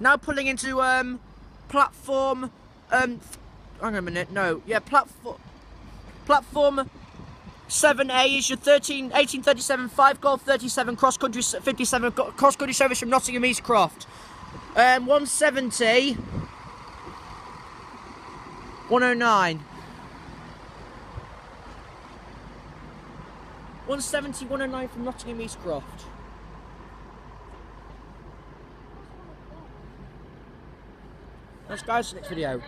Now pulling into um, platform. Um, hang on a minute. No, yeah, platform. Platform 7A is your 13, 1837 5 Golf 37 cross country 57 cross country service from Nottingham Eastcroft. Um, 170. 109. 170, 109 from Nottingham Eastcroft. Thanks guys, next video.